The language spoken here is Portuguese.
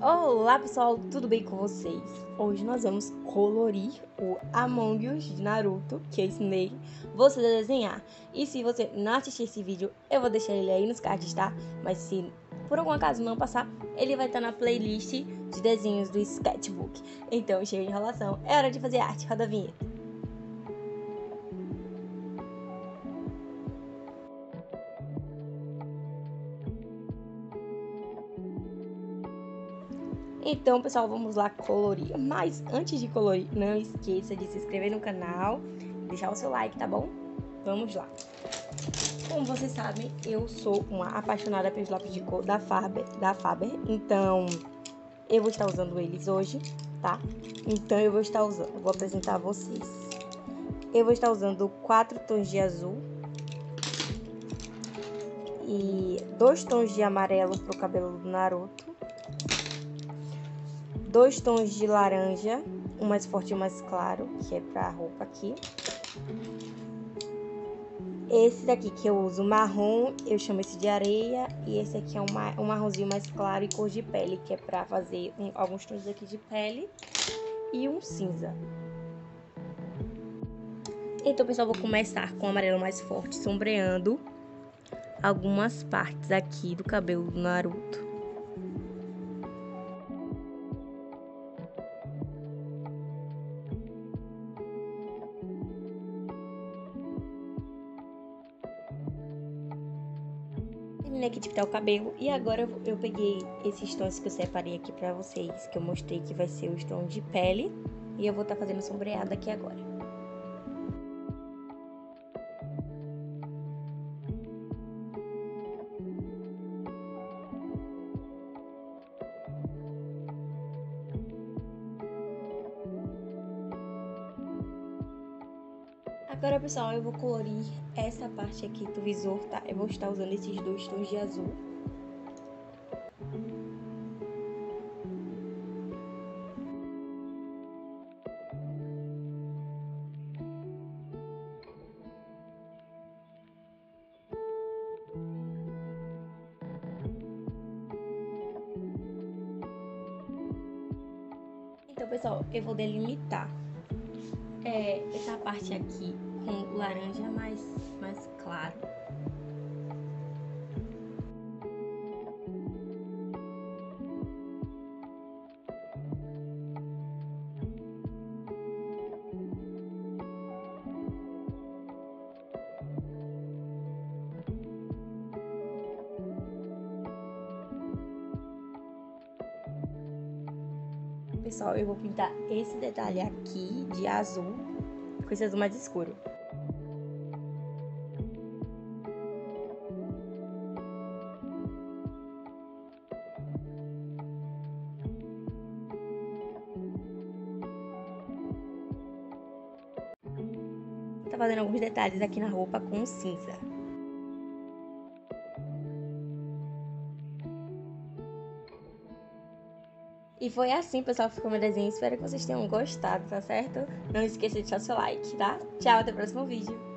Olá pessoal, tudo bem com vocês? Hoje nós vamos colorir o Among Us de Naruto, que eu ensinei você a desenhar. E se você não assistir esse vídeo, eu vou deixar ele aí nos cards, tá? Mas se por algum acaso não passar, ele vai estar na playlist de desenhos do Sketchbook. Então, chega de enrolação, é hora de fazer arte, roda a vinheta. Então, pessoal, vamos lá colorir. Mas antes de colorir, não esqueça de se inscrever no canal, deixar o seu like, tá bom? Vamos lá. Como vocês sabem, eu sou uma apaixonada pelos lápis de cor da Faber, da Faber. Então, eu vou estar usando eles hoje, tá? Então, eu vou estar usando, vou apresentar a vocês. Eu vou estar usando quatro tons de azul e dois tons de amarelo pro cabelo do Naruto dois tons de laranja, um mais forte e um mais claro, que é pra roupa aqui. Esse daqui que eu uso marrom, eu chamo esse de areia. E esse aqui é um, um marronzinho mais claro e cor de pele, que é pra fazer um, alguns tons aqui de pele. E um cinza. Então, pessoal, vou começar com o amarelo mais forte, sombreando algumas partes aqui do cabelo do Naruto. Terminei aqui de pintar o cabelo e agora eu, eu peguei esses tons que eu separei aqui pra vocês, que eu mostrei que vai ser os tons de pele. E eu vou estar tá fazendo sombreada aqui agora. Agora, pessoal, eu vou colorir essa parte aqui do visor, tá? Eu vou estar usando esses dois tons de azul. Então, pessoal, eu vou delimitar é, essa parte aqui com laranja mais, mais claro. Pessoal, eu vou pintar esse detalhe aqui de azul com esse azul mais escuro. Tá fazendo alguns detalhes aqui na roupa com cinza. E foi assim, pessoal, ficou meu desenho. Espero que vocês tenham gostado, tá certo? Não esqueça de deixar seu like, tá? Tchau, até o próximo vídeo.